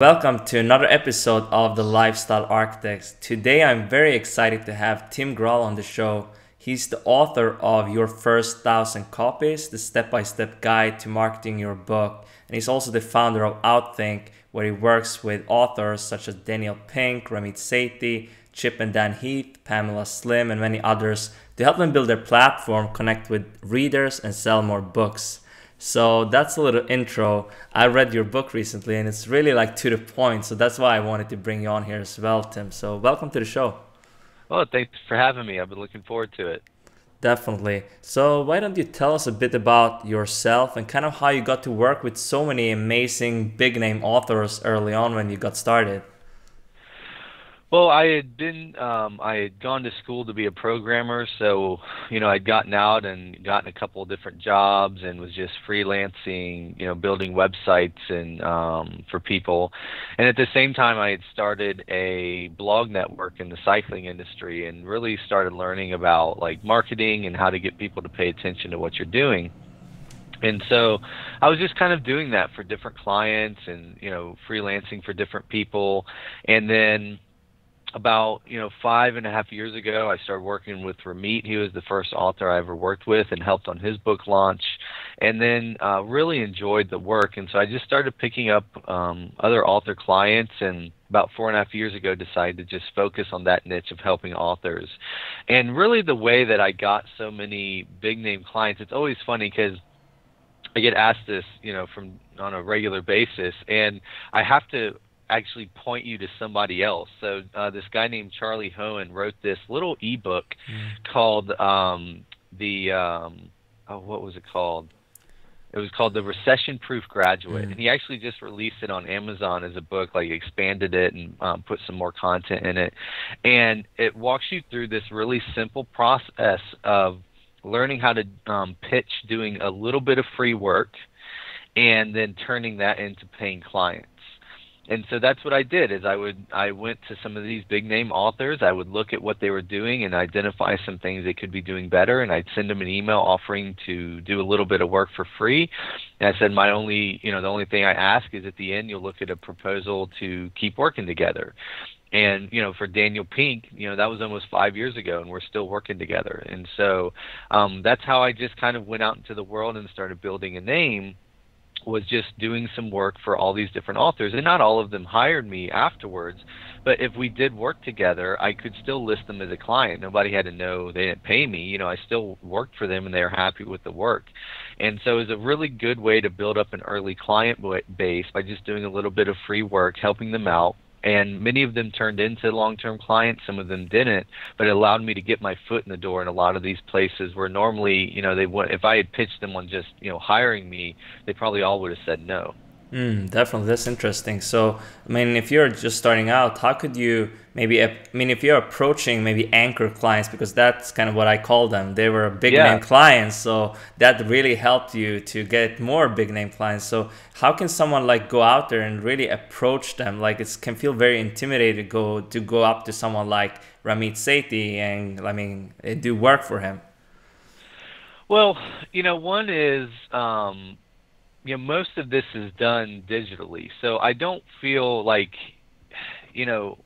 Welcome to another episode of the Lifestyle Architects. Today I'm very excited to have Tim Grahl on the show. He's the author of Your First Thousand Copies, the step by step guide to marketing your book. And he's also the founder of Outthink, where he works with authors such as Daniel Pink, Ramit Sethi, Chip and Dan Heath, Pamela Slim, and many others to help them build their platform, connect with readers, and sell more books. So that's a little intro. I read your book recently and it's really like to the point. So that's why I wanted to bring you on here as well, Tim. So welcome to the show. Well, thanks for having me. I've been looking forward to it. Definitely. So why don't you tell us a bit about yourself and kind of how you got to work with so many amazing big name authors early on when you got started? Well, I had been, um, I had gone to school to be a programmer, so you know I'd gotten out and gotten a couple of different jobs and was just freelancing, you know, building websites and um, for people. And at the same time, I had started a blog network in the cycling industry and really started learning about like marketing and how to get people to pay attention to what you're doing. And so I was just kind of doing that for different clients and you know freelancing for different people, and then about you know five and a half years ago, I started working with Ramit. He was the first author I ever worked with and helped on his book launch, and then uh, really enjoyed the work. And so I just started picking up um, other author clients, and about four and a half years ago, decided to just focus on that niche of helping authors. And really, the way that I got so many big name clients, it's always funny because I get asked this, you know, from on a regular basis, and I have to actually point you to somebody else. So uh, this guy named Charlie Hoehn wrote this little ebook mm. called um, the um, oh, what was it called? It was called the Recession Proof Graduate, mm. and he actually just released it on Amazon as a book, like expanded it and um, put some more content in it, and it walks you through this really simple process of learning how to um, pitch, doing a little bit of free work, and then turning that into paying clients and so that's what I did is I would I went to some of these big name authors. I would look at what they were doing and identify some things they could be doing better. And I'd send them an email offering to do a little bit of work for free. And I said my only you know the only thing I ask is at the end you'll look at a proposal to keep working together. And you know for Daniel Pink you know that was almost 5 years ago and we're still working together. And so um that's how I just kind of went out into the world and started building a name was just doing some work for all these different authors and not all of them hired me afterwards but if we did work together i could still list them as a client. Nobody had to know they didn't pay me. You know i still worked for them and they were happy with the work. And so it was a really good way to build up an early client base by just doing a little bit of free work helping them out and many of them turned into long-term clients some of them didn't but it allowed me to get my foot in the door in a lot of these places where normally you know they would if i had pitched them on just you know hiring me they probably all would have said no Mm, definitely, that's interesting. So, I mean, if you're just starting out, how could you maybe? I mean, if you're approaching maybe anchor clients, because that's kind of what I call them. They were big yeah. name clients, so that really helped you to get more big name clients. So, how can someone like go out there and really approach them? Like, it can feel very intimidating to go to go up to someone like Ramit Sethi and I mean, do work for him. Well, you know, one is. Um, you know most of this is done digitally so i don't feel like you know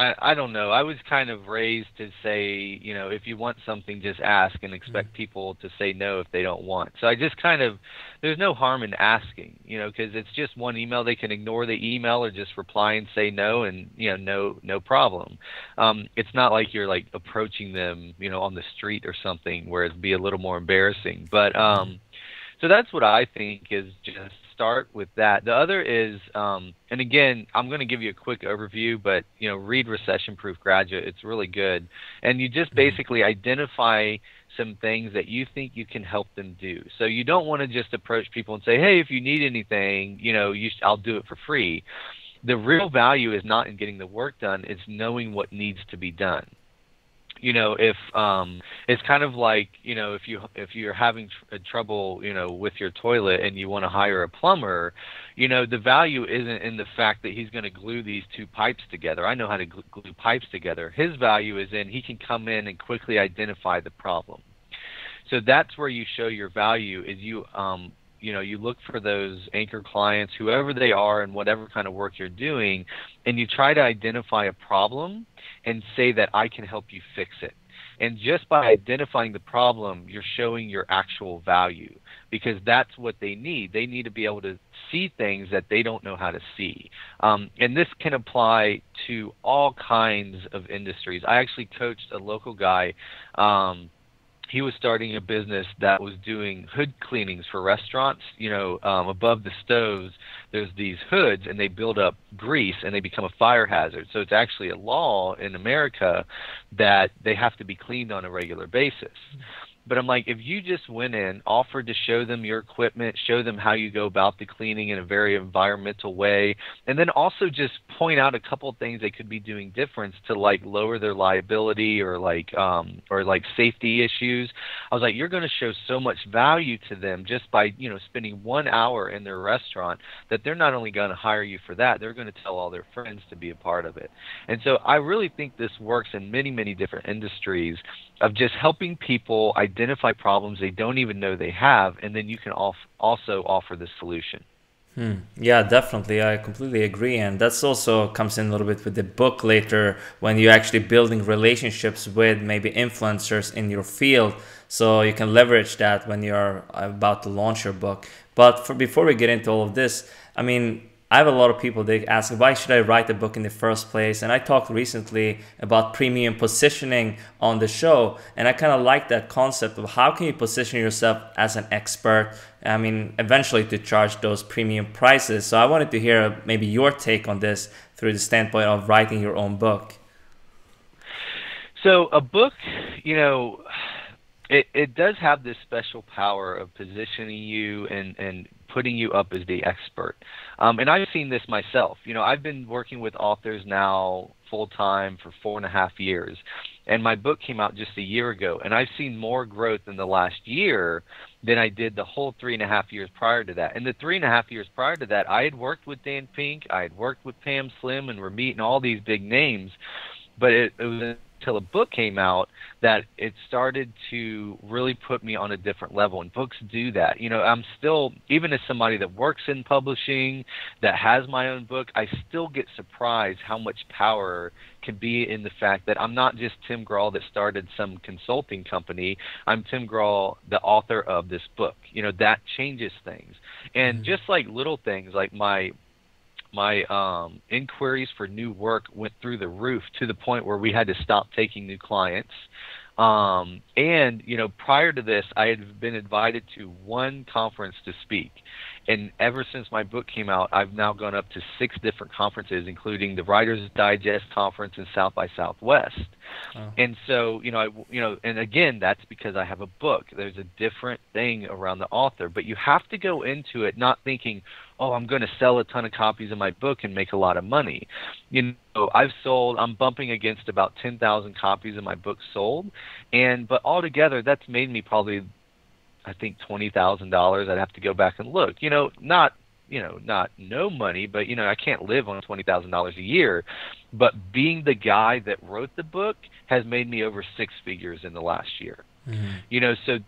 I, I don't know. I was kind of raised to say, you know, if you want something, just ask and expect mm-hmm. people to say no if they don't want. So I just kind of, there's no harm in asking, you know, because it's just one email. They can ignore the email or just reply and say no, and you know, no, no problem. Um, it's not like you're like approaching them, you know, on the street or something where it'd be a little more embarrassing. But um, so that's what I think is just start with that. The other is, um, and again, I'm going to give you a quick overview, but you know, read Recession Proof Graduate. It's really good, and you just mm-hmm. basically identify some things that you think you can help them do. So you don't want to just approach people and say, "Hey, if you need anything, you know, you sh- I'll do it for free." The real value is not in getting the work done; it's knowing what needs to be done you know if um it's kind of like you know if you if you're having tr- uh, trouble you know with your toilet and you want to hire a plumber you know the value isn't in the fact that he's going to glue these two pipes together. I know how to glue, glue pipes together. His value is in he can come in and quickly identify the problem. So that's where you show your value is you um you know you look for those anchor clients whoever they are and whatever kind of work you're doing and you try to identify a problem and say that I can help you fix it. And just by identifying the problem you're showing your actual value because that's what they need. They need to be able to see things that they don't know how to see. Um, and this can apply to all kinds of industries. I actually coached a local guy um, he was starting a business that was doing hood cleanings for restaurants. You know, um, above the stoves, there's these hoods, and they build up grease, and they become a fire hazard. So it's actually a law in America that they have to be cleaned on a regular basis. But I'm like, if you just went in, offered to show them your equipment, show them how you go about the cleaning in a very environmental way, and then also just point out a couple things they could be doing different to like lower their liability or like um or like safety issues. I was like, you're going to show so much value to them just by you know spending one hour in their restaurant that they're not only going to hire you for that, they're going to tell all their friends to be a part of it. And so I really think this works in many many different industries of just helping people identify problems they don't even know they have, and then you can also offer the solution. Hmm. Yeah, definitely. I completely agree. And that's also comes in a little bit with the book later when you're actually building relationships with maybe influencers in your field. So you can leverage that when you're about to launch your book. But for, before we get into all of this, I mean, I have a lot of people they ask why should I write a book in the first place? And I talked recently about premium positioning on the show and I kind of like that concept of how can you position yourself as an expert I mean eventually to charge those premium prices. So I wanted to hear maybe your take on this through the standpoint of writing your own book. So a book you know it, it does have this special power of positioning you and, and putting you up as the expert. Um, and I've seen this myself. You know, I've been working with authors now full time for four and a half years, and my book came out just a year ago, and I've seen more growth in the last year than I did the whole three and a half years prior to that. And the three and a half years prior to that, I had worked with Dan Pink, I had worked with Pam Slim and Ramit and all these big names, but it, it was until a book came out that it started to really put me on a different level and books do that. You know i'm still even as somebody that works in publishing that has my own book i still get surprised how much power can be in the fact that i'm not just tim grahl that started some consulting company. I'm tim grahl the author of this book. You know that changes things. And mm-hmm. just like little things like my my um, inquiries for new work went through the roof to the point where we had to stop taking new clients. Um, and you know, prior to this, I had been invited to one conference to speak, and ever since my book came out, I've now gone up to six different conferences, including the Writers Digest conference and South by Southwest. Oh. And so, you know, I, you know, and again, that's because I have a book. There's a different thing around the author, but you have to go into it not thinking, oh, I'm going to sell a ton of copies of my book and make a lot of money. You know, I've sold, I'm bumping against about 10,000 copies of my book sold, and but altogether, that's made me probably, I think, twenty thousand dollars. I'd have to go back and look. You know, not you know not no money but you know i can't live on twenty thousand dollars a year but being the guy that wrote the book has made me over six figures in the last year mm-hmm. you know so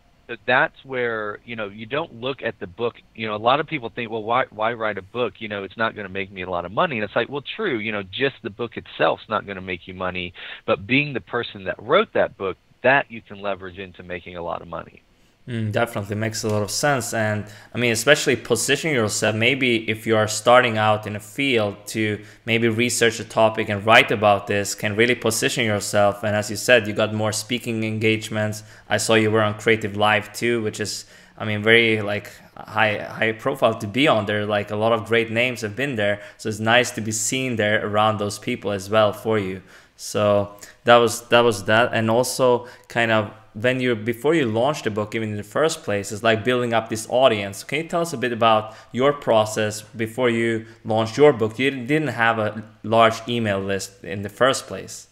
that's where you know you don't look at the book you know a lot of people think well why why write a book? You know it's not going to make me a lot of money. And it's like well true you know just the book itself's not going to make you money but being the person that wrote that book that you can leverage into making a lot of money Mm, definitely makes a lot of sense. And I mean, especially positioning yourself, maybe if you are starting out in a field to maybe research a topic and write about this, can really position yourself. And as you said, you got more speaking engagements. I saw you were on Creative Live too, which is, I mean, very like high high profile to be on there. Like a lot of great names have been there. So it's nice to be seen there around those people as well for you. So that was that was that. And also kind of when you before you launch the book even in the first place is like building up this audience can you tell us a bit about your process before you launched your book you didn't have a large email list in the first place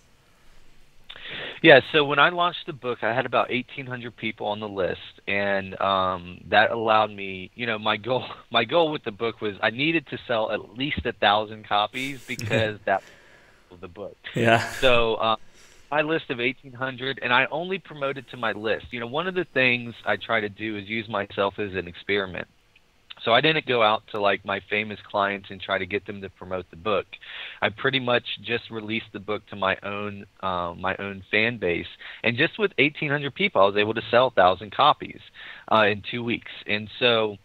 yeah, so when I launched the book, I had about 1,800 people on the list, and um, that allowed me. You know, my goal my goal with the book was I needed to sell at least a thousand copies because that was the book. Yeah. So um, my list of 1800 and I only promoted to my list. You know, one of the things I try to do is use myself as an experiment. So I didn't go out to like my famous clients and try to get them to promote the book. I pretty much just released the book to my own uh, my own fan base, and just with 1,800 people, I was able to sell a thousand copies uh, in two weeks. And so,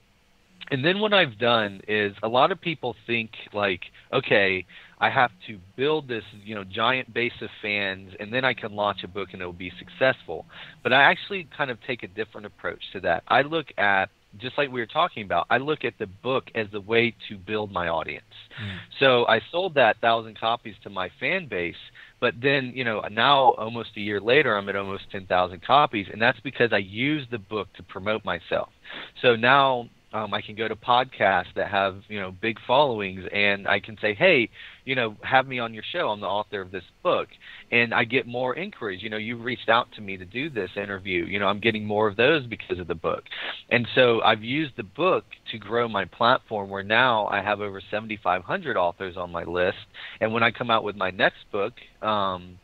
and then what I've done is a lot of people think like, okay, I have to build this, you know, giant base of fans, and then I can launch a book and it will be successful. But I actually kind of take a different approach to that. I look at just like we were talking about, I look at the book as the way to build my audience. Mm. So I sold that thousand copies to my fan base, but then you know now almost a year later, I'm at almost ten thousand copies, and that's because I used the book to promote myself. So now um, I can go to podcasts that have you know big followings, and I can say, hey, you know, have me on your show. I'm the author of this book, and I get more inquiries. You know, you reached out to me to do this interview. You know, I'm getting more of those because of the book, and so I've used the book to grow my platform. Where now I have over 7,500 authors on my list, and when I come out with my next book. Um,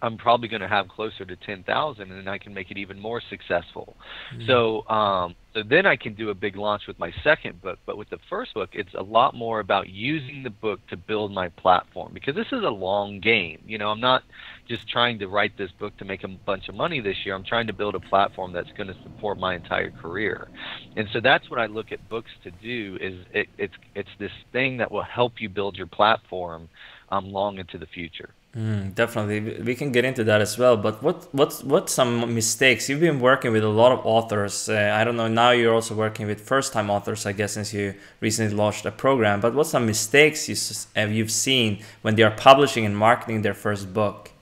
I'm probably going to have closer to 10,000 and then I can make it even more successful. Mm-hmm. So um so then I can do a big launch with my second book, but with the first book it's a lot more about using the book to build my platform because this is a long game. You know, I'm not just trying to write this book to make a bunch of money this year. I'm trying to build a platform that's going to support my entire career. And so that's what I look at books to do is it, it's it's this thing that will help you build your platform um, long into the future. Mm, definitely, we can get into that as well. But what what's what some mistakes you've been working with a lot of authors? Uh, I don't know. Now you're also working with first time authors, I guess, since you recently launched a program. But what's some mistakes you have you've seen when they are publishing and marketing their first book?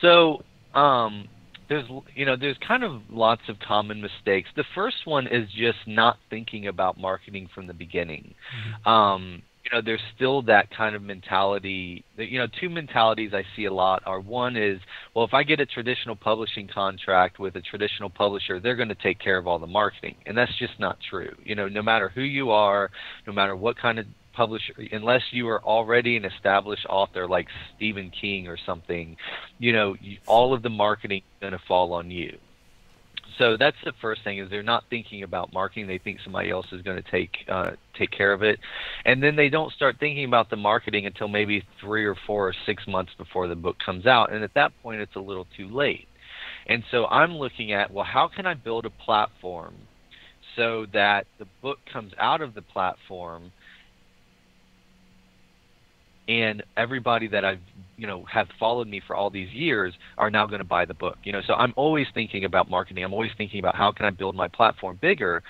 So um, there's you know there's kind of lots of common mistakes. The first one is just not thinking about marketing from the beginning. Mm-hmm. Um, you know there's still that kind of mentality That, you know two mentalities i see a lot are one is well if i get a traditional publishing contract with a traditional publisher they're going to take care of all the marketing and that's just not true. You know no matter who you are no matter what kind of publisher unless you are already an established author like stephen king or something you know all of the marketing is going to fall on you so that's the first thing is they're not thinking about marketing. They think somebody else is going to take uh, take care of it, and then they don't start thinking about the marketing until maybe three or four or six months before the book comes out, and at that point it's a little too late. And so I'm looking at well, how can I build a platform so that the book comes out of the platform and everybody that I've you know have followed me for all these years are now going to buy the book. You know, so I'm always thinking about marketing. I'm always thinking about how can I build my platform bigger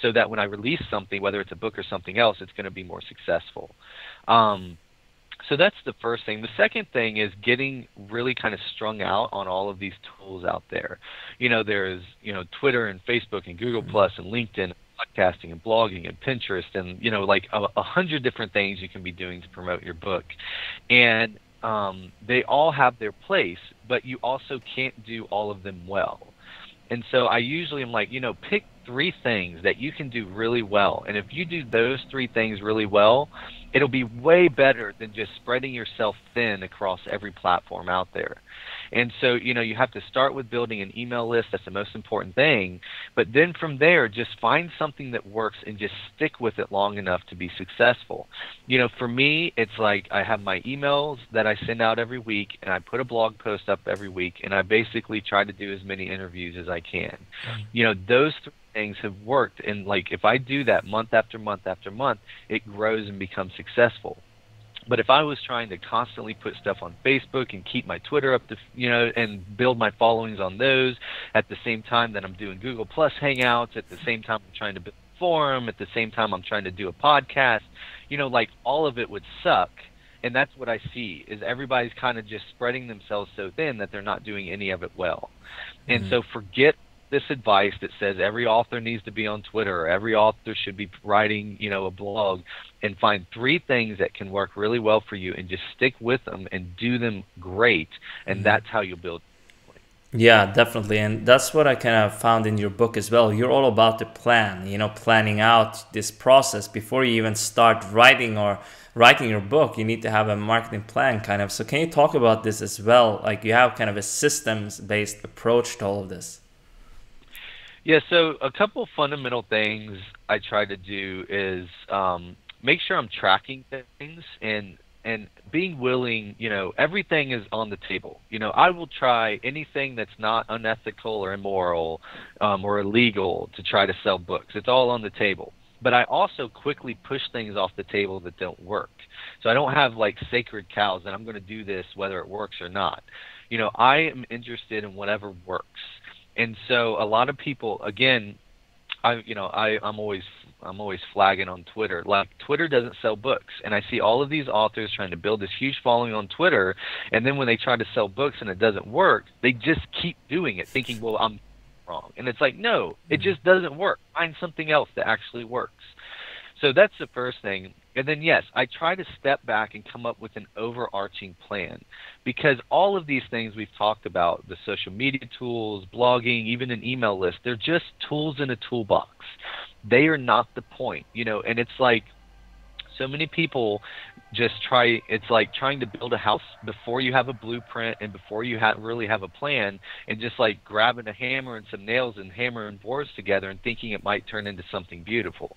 so that when I release something, whether it's a book or something else, it's going to be more successful. Um, so that's the first thing. The second thing is getting really kind of strung out on all of these tools out there. You know, there's you know Twitter and Facebook and Google Plus and LinkedIn podcasting and blogging and Pinterest and you know like a, a hundred different things you can be doing to promote your book, and um, they all have their place, but you also can't do all of them well. And so I usually am like, you know, pick three things that you can do really well, and if you do those three things really well, it'll be way better than just spreading yourself thin across every platform out there. And so, you know, you have to start with building an email list. That's the most important thing. But then from there, just find something that works and just stick with it long enough to be successful. You know, for me, it's like I have my emails that I send out every week, and I put a blog post up every week, and I basically try to do as many interviews as I can. Mm-hmm. You know, those three things have worked and like if I do that month after month after month, it grows and becomes successful. But if I was trying to constantly put stuff on Facebook and keep my Twitter up to, you know, and build my followings on those at the same time that I'm doing Google Plus Hangouts, at the same time I'm trying to build a forum, at the same time I'm trying to do a podcast, you know, like all of it would suck. And that's what I see is everybody's kind of just spreading themselves so thin that they're not doing any of it well. And mm-hmm. so forget this advice that says every author needs to be on Twitter or every author should be writing, you know, a blog and find three things that can work really well for you and just stick with them and do them great. And mm-hmm. that's how you build. Yeah definitely. And that's what i kind of found in your book as well. You're all about the plan you know planning out this process before you even start writing or writing your book. You need to have a marketing plan kind of. So can you talk about this as well? Like you have kind of a systems based approach to all of this Yeah, so a couple fundamental things I try to do is um, make sure I'm tracking things and and being willing, you know, everything is on the table. You know, I will try anything that's not unethical or immoral um, or illegal to try to sell books. It's all on the table. But I also quickly push things off the table that don't work. So I don't have like sacred cows that I'm going to do this whether it works or not. You know, I am interested in whatever works. And so a lot of people, again, I you know I I'm always I'm always flagging on Twitter. Like Twitter doesn't sell books, and I see all of these authors trying to build this huge following on Twitter, and then when they try to sell books and it doesn't work, they just keep doing it, thinking, well, I'm wrong, and it's like, no, it mm-hmm. just doesn't work. Find something else that actually works. So that's the first thing. And then, yes, I try to step back and come up with an overarching plan because all of these things we've talked about the social media tools, blogging, even an email list they're just tools in a toolbox. They are not the point, you know, and it's like so many people just try it's like trying to build a house before you have a blueprint and before you have really have a plan and just like grabbing a hammer and some nails and hammering boards together and thinking it might turn into something beautiful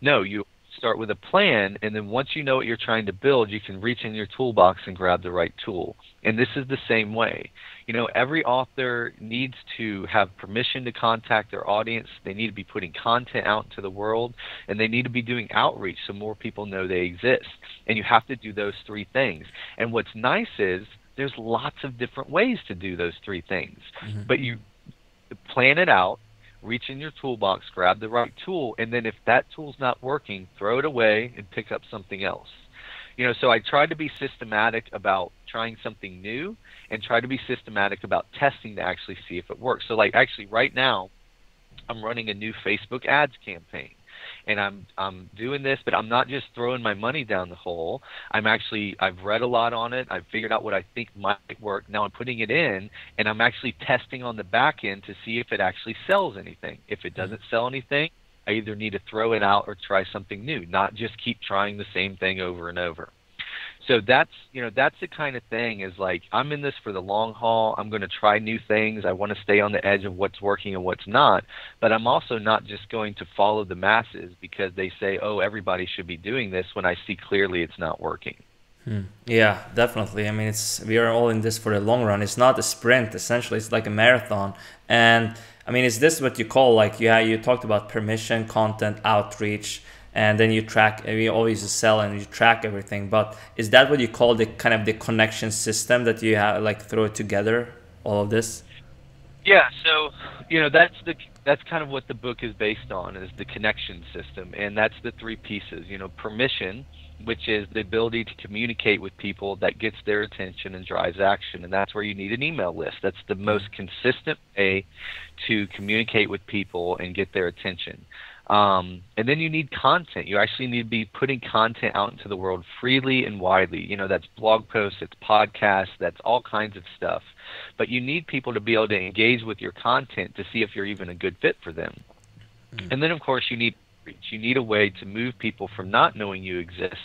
no you start with a plan and then once you know what you're trying to build you can reach in your toolbox and grab the right tool. And this is the same way. You know every author needs to have permission to contact their audience. They need to be putting content out into the world and they need to be doing outreach so more people know they exist. And you have to do those three things. And what's nice is there's lots of different ways to do those three things. Mm-hmm. but you plan it out reach in your toolbox grab the right tool and then if that tool's not working throw it away and pick up something else. You know so i try to be systematic about trying something new and try to be systematic about testing to actually see if it works. So like actually right now i'm running a new facebook ads campaign and I'm I'm doing this, but I'm not just throwing my money down the hole. I'm actually I've read a lot on it. I've figured out what I think might work. Now I'm putting it in, and I'm actually testing on the back end to see if it actually sells anything. If it doesn't sell anything, I either need to throw it out or try something new, not just keep trying the same thing over and over. So that's you know that's the kind of thing is like I'm in this for the long haul. I'm going to try new things. I want to stay on the edge of what's working and what's not. But I'm also not just going to follow the masses because they say, oh, everybody should be doing this when I see clearly it's not working. Hmm. Yeah, definitely. I mean, it's we are all in this for the long run. It's not a sprint. Essentially, it's like a marathon. And I mean, is this what you call like? Yeah, you talked about permission, content, outreach, and then you track. We always sell and you track everything. But is that what you call the kind of the connection system that you have like throw it together? All of this. Yeah. So you know that's the that's kind of what the book is based on is the connection system, and that's the three pieces. You know, permission which is the ability to communicate with people that gets their attention and drives action. And that's where you need an email list. That's the most consistent way to communicate with people and get their attention. Um, and then you need content. You actually need to be putting content out into the world freely and widely. You know, that's blog posts, it's podcasts, that's all kinds of stuff. But you need people to be able to engage with your content to see if you're even a good fit for them. Mm-hmm. And then, of course, you need. You need a way to move people from not knowing you exist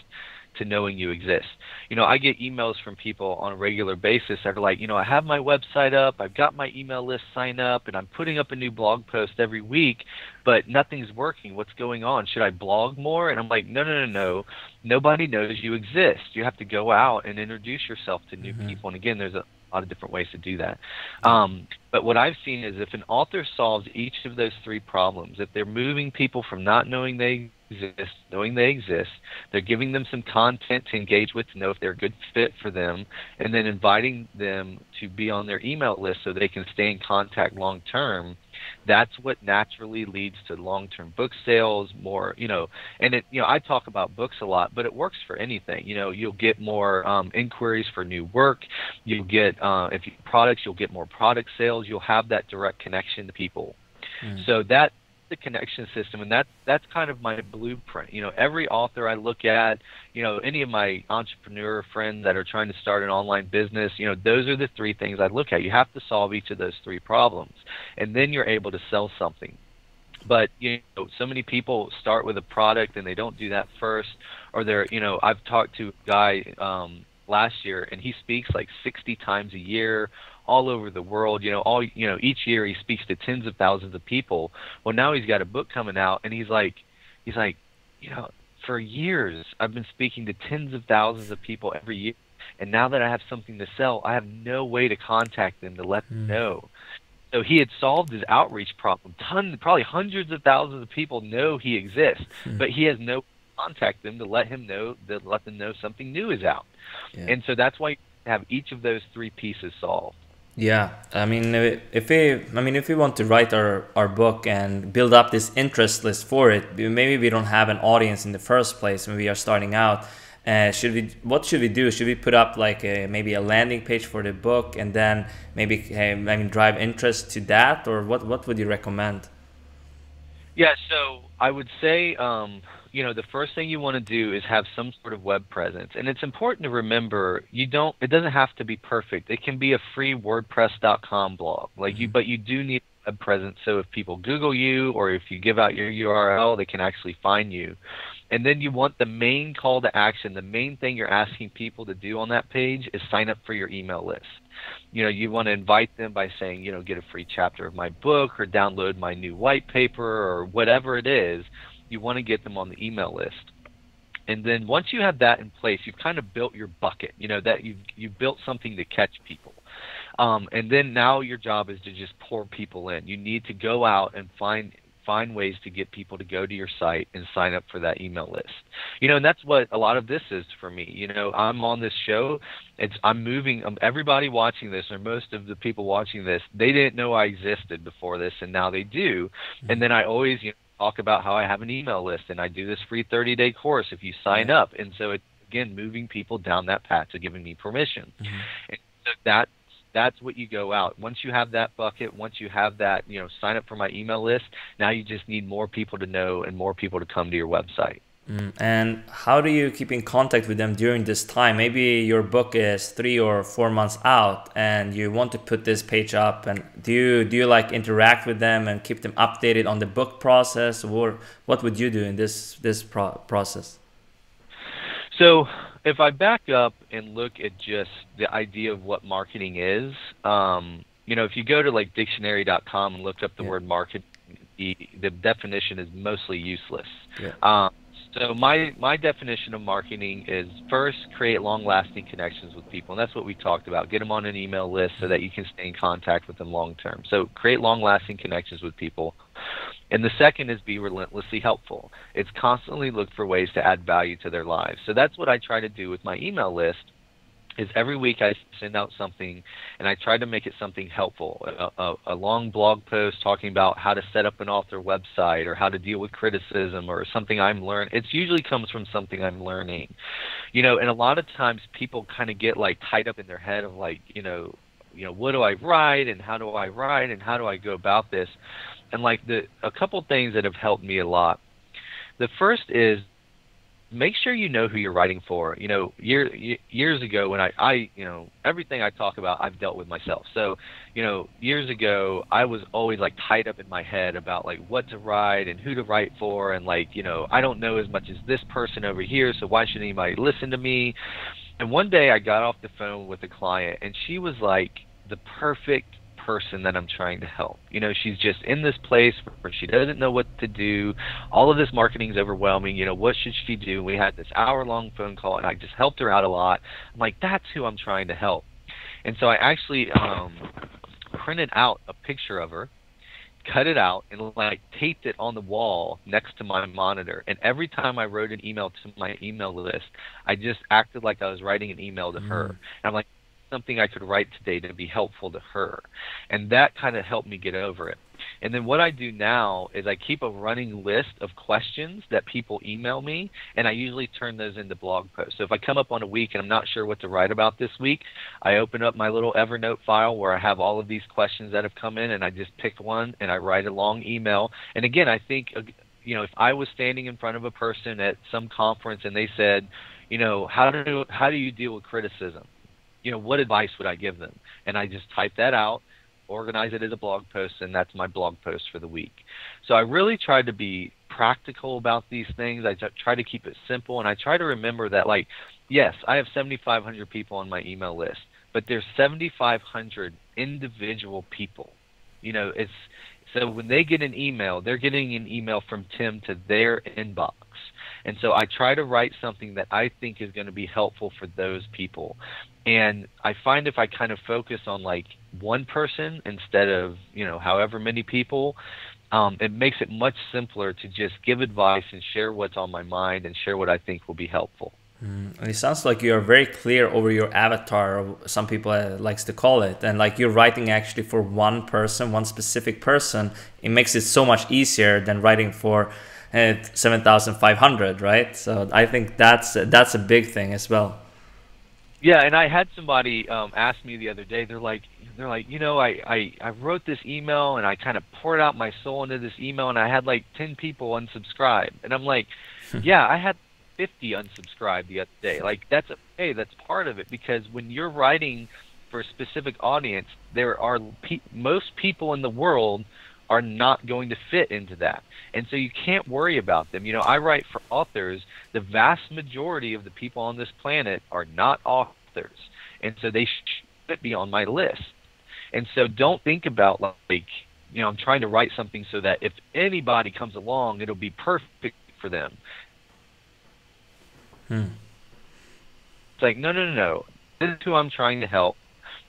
to knowing you exist. You know, I get emails from people on a regular basis that are like, you know, I have my website up, I've got my email list signed up, and I'm putting up a new blog post every week, but nothing's working. What's going on? Should I blog more? And I'm like, no, no, no, no. Nobody knows you exist. You have to go out and introduce yourself to new mm-hmm. people. And again, there's a lot of different ways to do that. Um, but what I've seen is if an author solves each of those three problems, if they're moving people from not knowing they exist, knowing they exist, they're giving them some content to engage with to know if they're a good fit for them, and then inviting them to be on their email list so they can stay in contact long term, that's what naturally leads to long-term book sales more you know and it you know i talk about books a lot but it works for anything. You know you'll get more um, inquiries for new work. You'll get uh, if you products you'll get more product sales. You'll have that direct connection to people. Mm. so that the connection system, and that that's kind of my blueprint. You know, every author I look at, you know, any of my entrepreneur friends that are trying to start an online business, you know, those are the three things I look at. You have to solve each of those three problems, and then you're able to sell something. But you know, so many people start with a product and they don't do that first, or they're, you know, I've talked to a guy. Um, last year, and he speaks like 60 times a year all over the world. You know, all you know, each year he speaks to tens of thousands of people. Well, now he's got a book coming out, and he's like, he's like, you know, for years I've been speaking to tens of thousands of people every year, and now that I have something to sell, I have no way to contact them to let them mm. know. So he had solved his outreach problem. Tons, probably hundreds of thousands of people know he exists, mm. but he has no contact them to let him know that let them know something new is out. Yeah. And so that's why you have each of those three pieces solved. Yeah, I mean, if we, I mean, if we want to write our, our book and build up this interest list for it, maybe we don't have an audience in the first place when we are starting out. Uh, should we? What should we do? Should we put up like a, maybe a landing page for the book and then maybe hey, I mean drive interest to that, or what? What would you recommend? Yeah, so I would say um, you know, the first thing you want to do is have some sort of web presence. And it's important to remember you don't it doesn't have to be perfect. It can be a free wordpress.com blog. Like you mm-hmm. but you do need a presence so if people Google you or if you give out your URL, they can actually find you. And then you want the main call to action, the main thing you're asking people to do on that page is sign up for your email list. You know, you want to invite them by saying, you know, get a free chapter of my book or download my new white paper or whatever it is you want to get them on the email list. And then once you have that in place, you've kind of built your bucket. You know that you've you've built something to catch people. Um, and then now your job is to just pour people in. You need to go out and find find ways to get people to go to your site and sign up for that email list. You know, and that's what a lot of this is for me. You know, I'm on this show. It's I'm moving. Um, everybody watching this, or most of the people watching this, they didn't know I existed before this, and now they do. And then I always, you know, talk about how I have an email list and I do this free 30 day course if you sign up. And so it's again moving people down that path to giving me permission. Mm-hmm. And so that that's what you go out. Once you have that bucket, once you have that, you know, sign up for my email list, now you just need more people to know and more people to come to your website. Mm. And how do you keep in contact with them during this time? Maybe your book is three or four months out, and you want to put this page up. And do you do you like interact with them and keep them updated on the book process, or what would you do in this this pro- process? So, if I back up and look at just the idea of what marketing is, um, you know, if you go to like dictionary.com and look up the yeah. word marketing, the, the definition is mostly useless. Yeah. Um, so my my definition of marketing is first create long-lasting connections with people, and that's what we talked about. Get them on an email list so that you can stay in contact with them long term. So create long-lasting connections with people. And the second is be relentlessly helpful. It's constantly look for ways to add value to their lives. So that's what I try to do with my email list is every week I send out something and I try to make it something helpful. A, a, a, long blog post talking about how to set up an author website or how to deal with criticism or something I'm learning. It usually comes from something I'm learning. You know, and a lot of times people kind of get like tied up in their head of like, you know, you know, what do I write and how do I write and how do I go about this? And like the a couple things that have helped me a lot. The first is make sure you know who you're writing for. You know, year, years ago when I, I, you know, everything I talk about, I've dealt with myself. So, you know, years ago, I was always like tied up in my head about like what to write and who to write for, and like, you know, I don't know as much as this person over here, so why should anybody listen to me? And one day I got off the phone with a client, and she was like the perfect person that I'm trying to help. You know, she's just in this place where she doesn't know what to do. All of this marketing is overwhelming. You know, what should she do? We had this hour long phone call, and I just helped her out a lot. I'm like, that's who I'm trying to help. And so I actually um, printed out a picture of her, cut it out, and like taped it on the wall next to my monitor. And every time I wrote an email to my email list, I just acted like I was writing an email to mm. her. And I'm like, something I could write today to be helpful to her. And that kind of helped me get over it. And then what I do now is I keep a running list of questions that people email me, and I usually turn those into blog posts. So if I come up on a week and I'm not sure what to write about this week, I open up my little Evernote file where I have all of these questions that have come in, and I just pick one and I write a long email. And again, I think uh, you know if I was standing in front of a person at some conference and they said, you know, how do how do you deal with criticism? You know, what advice would I give them? And I just type that out, organize it as a blog post, and that's my blog post for the week. So I really try to be practical about these things. I try to keep it simple, and I try to remember that, like, yes, I have 7,500 people on my email list, but there's 7,500 individual people. You know, it's so when they get an email, they're getting an email from Tim to their inbox. And so I try to write something that I think is going to be helpful for those people. And I find if I kind of focus on like one person instead of, you know, however many people, um, it makes it much simpler to just give advice and share what's on my mind and share what I think will be helpful. Mm, it sounds like you are very clear over your avatar, some people uh, likes to call it, and like you're writing actually for one person, one specific person. It makes it so much easier than writing for seven thousand five hundred, right? So I think that's that's a big thing as well. Yeah, and I had somebody um, ask me the other day. They're like, they're like, you know, I, I I wrote this email and I kind of poured out my soul into this email, and I had like ten people unsubscribe, and I'm like, yeah, I had 50 unsubscribed the other day. Like that's a, hey, that's part of it because when you're writing for a specific audience, there are pe- most people in the world are not going to fit into that. And so you can't worry about them. You know, I write for authors. The vast majority of the people on this planet are not authors. And so they should be on my list. And so don't think about like, you know, I'm trying to write something so that if anybody comes along, it'll be perfect for them. Hmm. It's like, no, no, no, no. This is who I'm trying to help.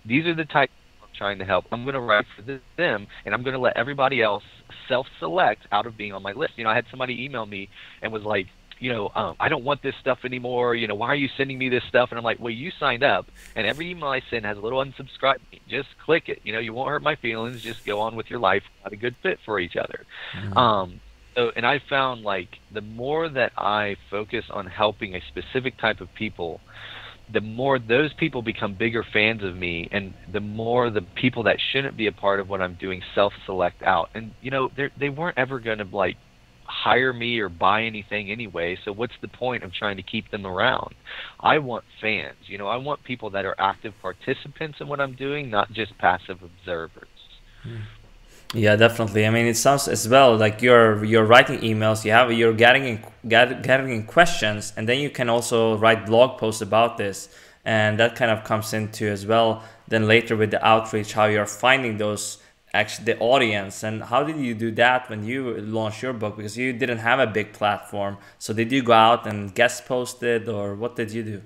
These are the type I'm trying to help. I'm going to write for them, and I'm going to let everybody else self-select out of being on my list. You know, I had somebody email me and was like, you know, um, I don't want this stuff anymore. You know, why are you sending me this stuff? And I'm like, well, you signed up, and every email I send has a little unsubscribe. Just click it. You know, you won't hurt my feelings. Just go on with your life. Not a good fit for each other. Mm-hmm. Um, so and I found like the more that I focus on helping a specific type of people, the more those people become bigger fans of me and the more the people that shouldn't be a part of what I'm doing self select out. And you know, they they weren't ever going to like hire me or buy anything anyway, so what's the point of trying to keep them around? I want fans. You know, I want people that are active participants in what I'm doing, not just passive observers. Mm. Yeah, definitely. I mean, it sounds as well like you're you're writing emails. You have you're getting in, get, getting in questions, and then you can also write blog posts about this, and that kind of comes into as well. Then later with the outreach, how you're finding those actually the audience, and how did you do that when you launched your book? Because you didn't have a big platform. So did you go out and guest post it, or what did you do?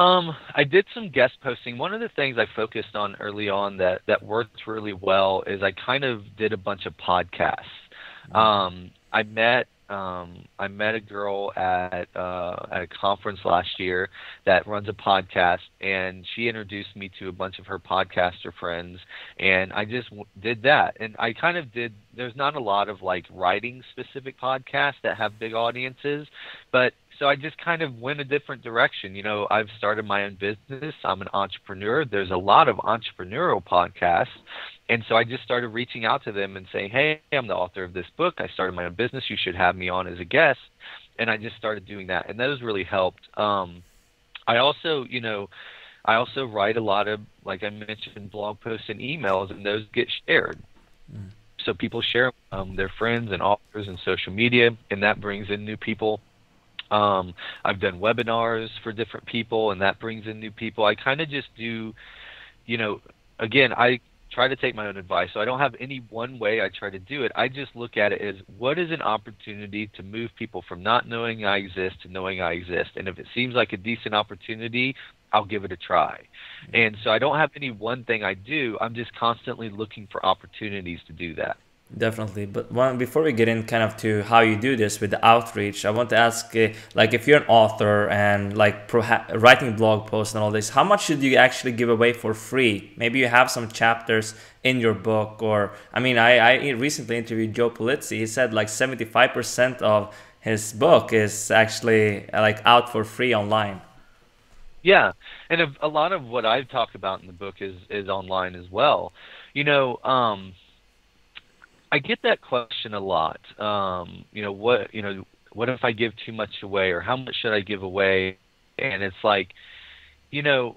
Um, I did some guest posting. One of the things I focused on early on that that worked really well is I kind of did a bunch of podcasts. Um, I met um, I met a girl at uh, at a conference last year that runs a podcast, and she introduced me to a bunch of her podcaster friends, and I just w- did that. And I kind of did. There's not a lot of like writing specific podcasts that have big audiences, but so I just kind of went a different direction. You know, I've started my own business. I'm an entrepreneur. There's a lot of entrepreneurial podcasts. And so I just started reaching out to them and saying, Hey, I'm the author of this book. I started my own business. You should have me on as a guest. And I just started doing that. And those really helped. Um, I also, you know, I also write a lot of, like I mentioned, blog posts and emails, and those get shared. Mm. So people share um, their friends and authors and social media, and that brings in new people um, I've done webinars for different people, and that brings in new people. I kind of just do, you know, again, I try to take my own advice. So I don't have any one way I try to do it. I just look at it as what is an opportunity to move people from not knowing I exist to knowing I exist. And if it seems like a decent opportunity, I'll give it a try. And so I don't have any one thing I do. I'm just constantly looking for opportunities to do that. Definitely, but one before we get in kind of to how you do this with the outreach, I want to ask, uh, like, if you're an author and like pro- writing blog posts and all this, how much should you actually give away for free? Maybe you have some chapters in your book, or I mean, I, I recently interviewed Joe Pulizzi. He said like seventy five percent of his book is actually like out for free online. Yeah, and a, a lot of what I've talked about in the book is is online as well. You know. um I get that question a lot. Um, you know, what you know, what if I give too much away, or how much should I give away? And it's like, you know,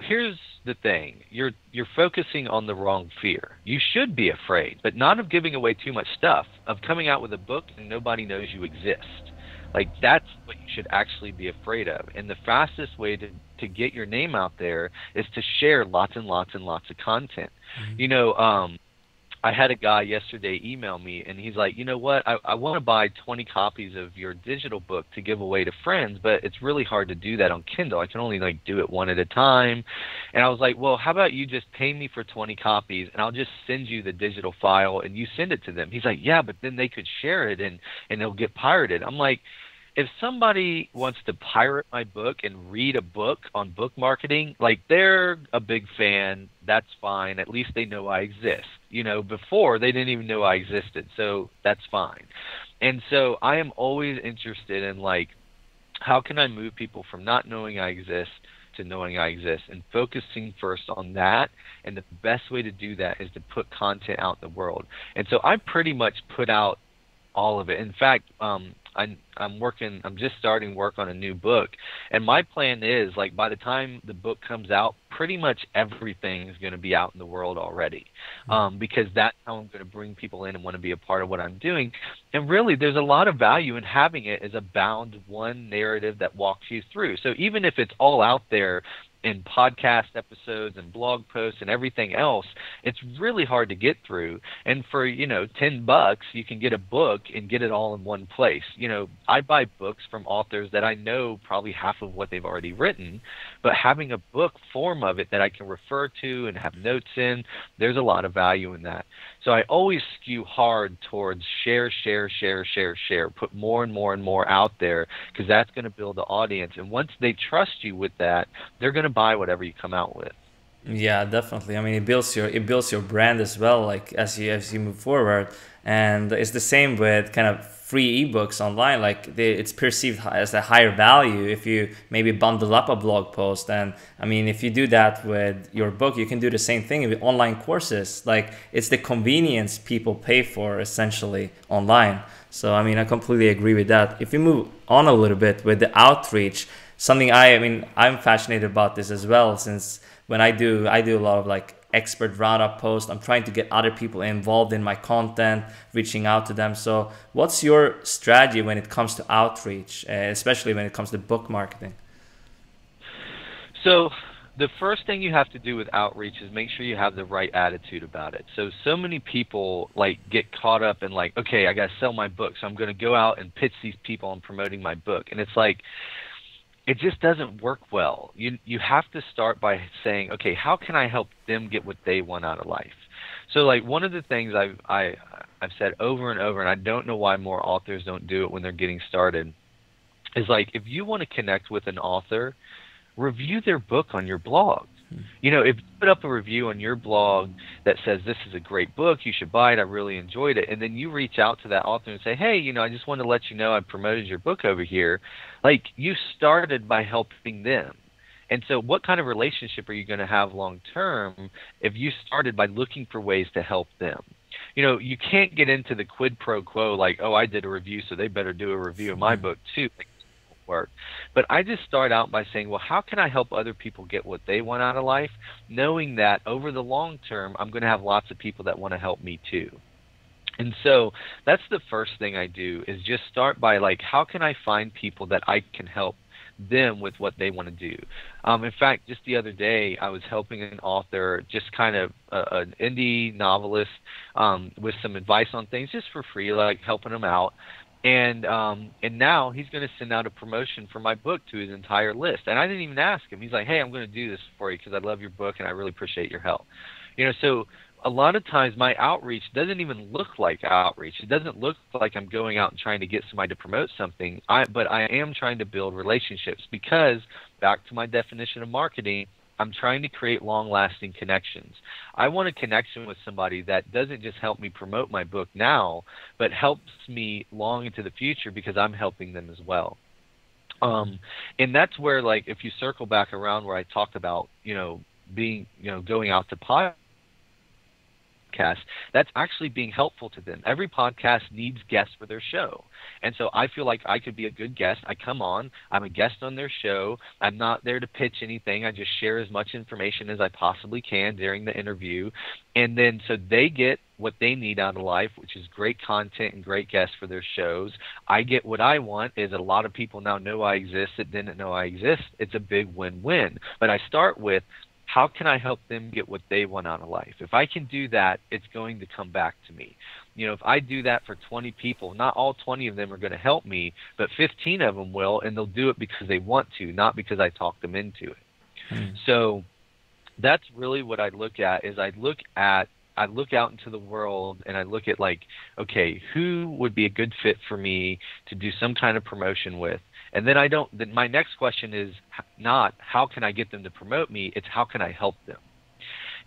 here's the thing: you're you're focusing on the wrong fear. You should be afraid, but not of giving away too much stuff, of coming out with a book and nobody knows you exist. Like that's what you should actually be afraid of. And the fastest way to to get your name out there is to share lots and lots and lots of content. Mm-hmm. You know, um I had a guy yesterday email me and he's like, you know what, I, I want to buy 20 copies of your digital book to give away to friends, but it's really hard to do that on Kindle. I can only like do it one at a time. And I was like, well, how about you just pay me for 20 copies and I'll just send you the digital file and you send it to them. He's like, yeah, but then they could share it and and it'll get pirated. I'm like, if somebody wants to pirate my book and read a book on book marketing, like they're a big fan, that's fine. At least they know I exist. You know, before they didn't even know I existed, so that's fine. And so I am always interested in like how can I move people from not knowing I exist to knowing I exist and focusing first on that. And the best way to do that is to put content out in the world. And so I pretty much put out all of it. In fact, um, I'm I'm working. I'm just starting work on a new book, and my plan is like by the time the book comes out, pretty much everything is going to be out in the world already, mm-hmm. um, because that's how I'm going to bring people in and want to be a part of what I'm doing. And really, there's a lot of value in having it as a bound one narrative that walks you through. So even if it's all out there in podcast episodes and blog posts and everything else, it's really hard to get through. And for, you know, 10 bucks, you can get a book and get it all in one place. You know, I buy books from authors that I know probably half of what they've already written, but having a book form of it that I can refer to and have notes in, there's a lot of value in that. So I always skew hard towards share, share, share, share, share. Put more and more and more out there because that's going to build the audience. And once they trust you with that, they're going to buy whatever you come out with. Yeah, definitely. I mean, it builds your it builds your brand as well. Like as you as you move forward, and it's the same with kind of free ebooks online like it's perceived as a higher value. If you maybe bundle up a blog post and i mean if you do that with your book you can do the same thing with online courses. Like it's the convenience people pay for essentially online. So i mean i completely agree with that. If you move on a little bit with the outreach something i i mean i'm fascinated about this as well since when i do i do a lot of like expert roundup post. I'm trying to get other people involved in my content, reaching out to them. So, what's your strategy when it comes to outreach, uh, especially when it comes to book marketing? So, the first thing you have to do with outreach is make sure you have the right attitude about it. So so many people like get caught up in like, okay, I got to sell my book, so I'm going to go out and pitch these people on promoting my book. And it's like it just doesn't work well. You you have to start by saying, okay, how can I help them get what they want out of life? So like one of the things I've I I've said over and over, and I don't know why more authors don't do it when they're getting started, is like if you want to connect with an author, review their book on your blog. Mm-hmm. You know, if you put up a review on your blog that says this is a great book, you should buy it, I really enjoyed it, and then you reach out to that author and say, hey, you know, I just wanted to let you know I promoted your book over here, like you started by helping them. And so, what kind of relationship are you going to have long term if you started by looking for ways to help them? You know, you can't get into the quid pro quo like, oh, I did a review, so they better do a review of my mm-hmm. book too. Like, work. But I just start out by saying, well, how can I help other people get what they want out of life, knowing that over the long term, I'm going to have lots of people that want to help me too. And so that's the first thing I do is just start by like, how can I find people that I can help them with what they want to do. Um, in fact, just the other day, I was helping an author, just kind of an indie novelist, um, with some advice on things just for free, like helping them out and um and now he's going to send out a promotion for my book to his entire list. And i didn't even ask him. He's like hey i'm going to do this for you because i love your book and i really appreciate your help. You know so a lot of times my outreach doesn't even look like outreach. It doesn't look like i'm going out and trying to get somebody to promote something. I but i am trying to build relationships because back to my definition of marketing I'm trying to create long lasting connections. I want a connection with somebody that doesn't just help me promote my book now, but helps me long into the future because I'm helping them as well. Um, and that's where, like, if you circle back around where I talked about, you know, being, you know, going out to pilot podcast, that's actually being helpful to them. Every podcast needs guests for their show. And so I feel like I could be a good guest. I come on, I'm a guest on their show. I'm not there to pitch anything. I just share as much information as I possibly can during the interview. And then so they get what they need out of life, which is great content and great guests for their shows. I get what I want is a lot of people now know I exist that didn't know I exist. It's a big win-win. But I start with how can I help them get what they want out of life? If I can do that, it's going to come back to me. You know, if I do that for 20 people, not all 20 of them are going to help me, but 15 of them will, and they'll do it because they want to, not because I talk them into it. Hmm. So that's really what I look at is I look at I look out into the world and I look at like, okay, who would be a good fit for me to do some kind of promotion with? And then I don't. Then my next question is not how can I get them to promote me. It's how can I help them.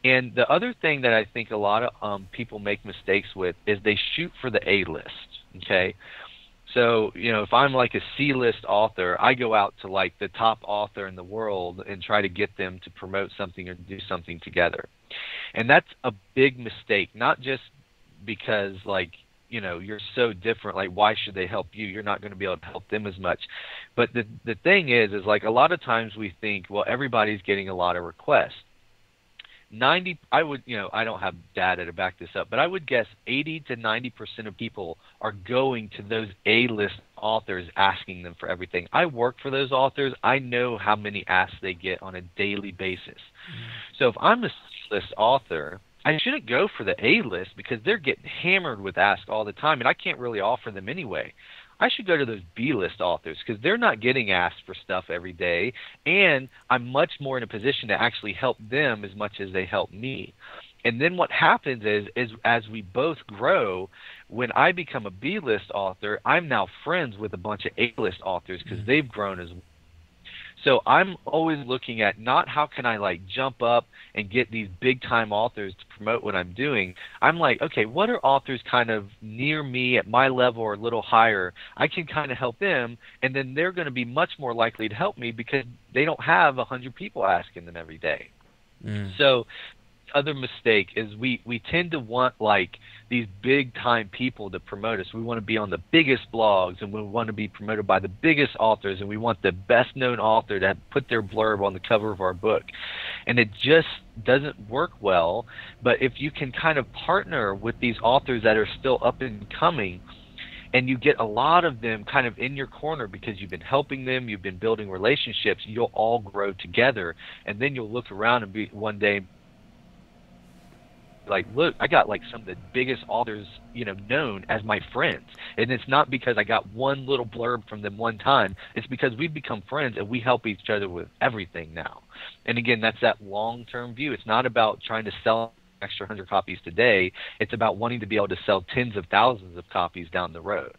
And the other thing that I think a lot of um, people make mistakes with is they shoot for the A list. Okay, so you know if I'm like a C list author, I go out to like the top author in the world and try to get them to promote something or do something together. And that's a big mistake, not just because like you know you're so different like why should they help you you're not going to be able to help them as much but the the thing is is like a lot of times we think well everybody's getting a lot of requests 90 I would you know I don't have data to back this up but I would guess 80 to 90% of people are going to those A-list authors asking them for everything. I work for those authors. I know how many asks they get on a daily basis. Mm-hmm. So if I'm a list author, I shouldn't go for the A list because they're getting hammered with ask all the time, and I can't really offer them anyway. I should go to those B list authors because they're not getting asked for stuff every day, and I'm much more in a position to actually help them as much as they help me. And then what happens is, is as we both grow, when I become a B list author, I'm now friends with a bunch of A list authors because mm-hmm. they've grown as well so I'm always looking at not how can I like jump up and get these big time authors to promote what I'm doing. I'm like, okay, what are authors kind of near me at my level or a little higher? I can kind of help them, and then they're going to be much more likely to help me because they don't have a hundred people asking them every day. Mm. So other mistake is we we tend to want like these big time people to promote us. We want to be on the biggest blogs and we want to be promoted by the biggest authors and we want the best known author to put their blurb on the cover of our book. And it just doesn't work well. But if you can kind of partner with these authors that are still up and coming and you get a lot of them kind of in your corner because you've been helping them, you've been building relationships, you'll all grow together and then you'll look around and be one day like look i got like some of the biggest authors you know known as my friends. And it's not because i got one little blurb from them one time. It's because we've become friends and we help each other with everything now. And again that's that long term view. It's not about trying to sell extra 100 copies today. It's about wanting to be able to sell tens of thousands of copies down the road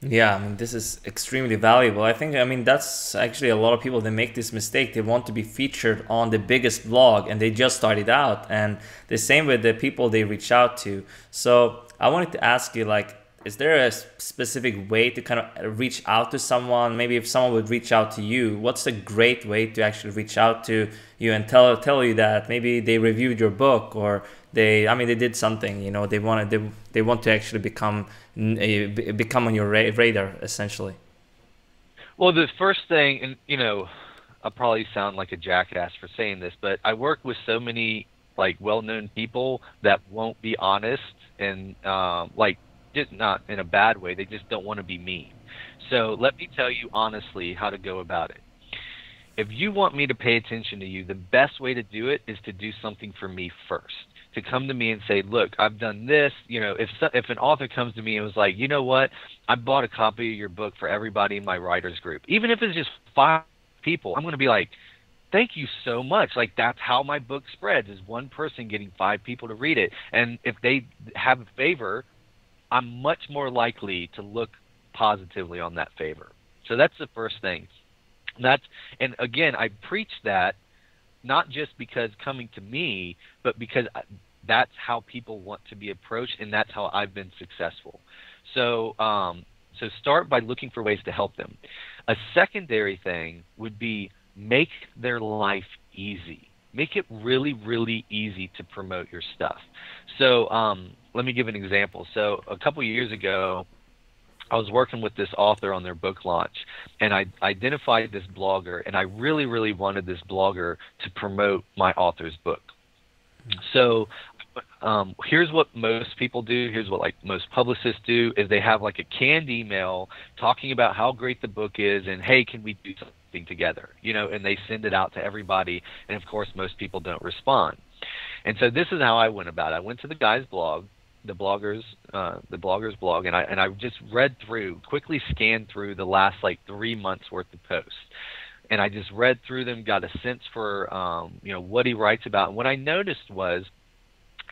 yeah, I mean, this is extremely valuable. I think, I mean, that's actually a lot of people, they make this mistake. They want to be featured on the biggest blog and they just started out. And the same with the people they reach out to. So I wanted to ask you, like, is there a specific way to kind of uh, reach out to someone? Maybe if someone would reach out to you, what's a great way to actually reach out to you and tell tell you that maybe they reviewed your book or they i mean they did something you know they wanted they, they want to actually become become on your radar essentially. Well the first thing and you know i'll probably sound like a jackass for saying this but i work with so many like well-known people that won't be honest and um like just not in a bad way. They just don't want to be mean. So let me tell you honestly how to go about it. If you want me to pay attention to you, the best way to do it is to do something for me first to come to me and say, "Look, I've done this." You know, if if an author comes to me and was like, "You know what? I bought a copy of your book for everybody in my writers group," even if it's just five people, I'm going to be like, "Thank you so much." Like that's how my book spreads: is one person getting five people to read it, and if they have a favor, I'm much more likely to look positively on that favor. So that's the first thing. That's and again, I preach that not just because coming to me, but because that's how people want to be approached, and that's how I've been successful. So, um, so start by looking for ways to help them. A secondary thing would be make their life easy make it really, really easy to promote your stuff. So um, let me give an example. So a couple years ago, I was working with this author on their book launch, and I identified this blogger, and I really, really wanted this blogger to promote my author's book. So um, here's what most people do. Here's what like most publicists do is they have like a canned email talking about how great the book is and hey, can we do something together? You know, and they send it out to everybody, and of course most people don't respond. And so this is how I went about it. I went to the guy's blog, the bloggers, uh, the bloggers blog, and I and I just read through, quickly scanned through the last like three months worth of posts and I just read through them, got a sense for um, you know what he writes about. And what I noticed was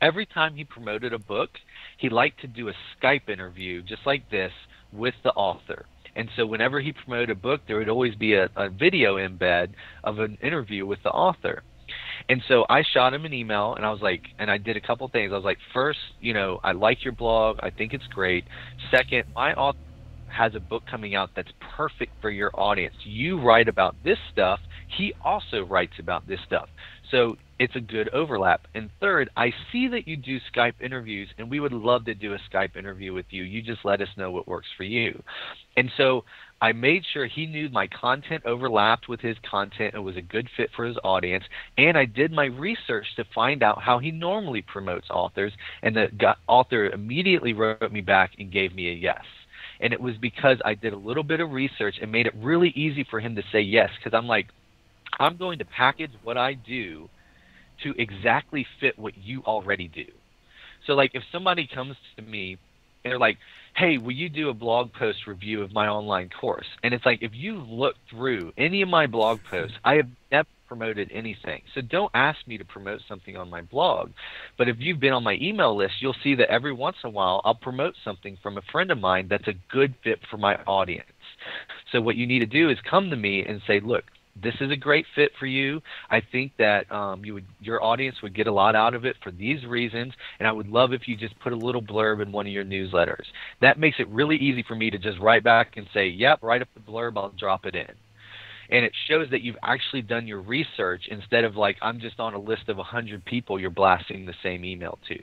every time he promoted a book, he liked to do a Skype interview just like this with the author. And so whenever he promoted a book, there would always be a, a video embed of an interview with the author. And so I shot him an email and I was like, and I did a couple things. I was like, first, you know, I like your blog. I think it's great. Second, my author has a book coming out that's perfect for your audience. You write about this stuff. He also writes about this stuff. So it's a good overlap. And third, I see that you do Skype interviews, and we would love to do a Skype interview with you. You just let us know what works for you. And so I made sure he knew my content overlapped with his content and was a good fit for his audience. And I did my research to find out how he normally promotes authors. And the author immediately wrote me back and gave me a yes. And it was because I did a little bit of research and made it really easy for him to say yes. Because I'm like, I'm going to package what I do to exactly fit what you already do. So like if somebody comes to me and they're like, "Hey, will you do a blog post review of my online course?" And it's like if you look through any of my blog posts, I have never promoted anything. So don't ask me to promote something on my blog. But if you've been on my email list, you'll see that every once in a while I'll promote something from a friend of mine that's a good fit for my audience. So what you need to do is come to me and say, "Look, this is a great fit for you. I think that um, you would, your audience would get a lot out of it for these reasons, and I would love if you just put a little blurb in one of your newsletters. That makes it really easy for me to just write back and say, "Yep, write up the blurb. I'll drop it in." And it shows that you've actually done your research instead of like I'm just on a list of a hundred people you're blasting the same email to.